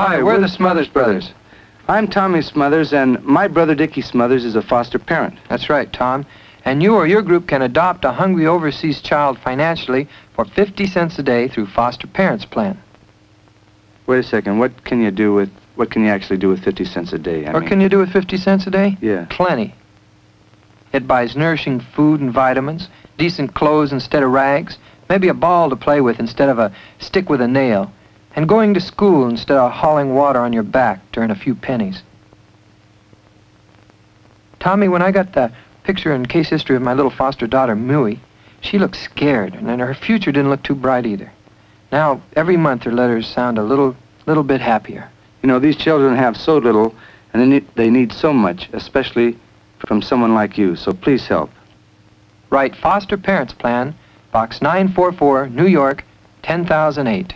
Hi, we're the Smothers Brothers. I'm Tommy Smothers, and my brother Dicky Smothers is a foster parent. That's right, Tom. And you or your group can adopt a hungry overseas child financially for 50 cents a day through Foster Parents Plan. Wait a second. What can you do with what can you actually do with 50 cents a day? I what mean, can you do with 50 cents a day? Yeah. Plenty. It buys nourishing food and vitamins, decent clothes instead of rags, maybe a ball to play with instead of a stick with a nail, and going to school instead of hauling water on your back to earn a few pennies. Tommy, when I got the picture and case history of my little foster daughter, Mui, she looked scared, and then her future didn't look too bright either. Now, every month her letters sound a little, little bit happier. You know, these children have so little, and they need, they need so much, especially from someone like you. So please help. Write Foster Parents Plan, Box 944, New York, 10008.